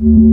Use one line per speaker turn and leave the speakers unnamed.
you.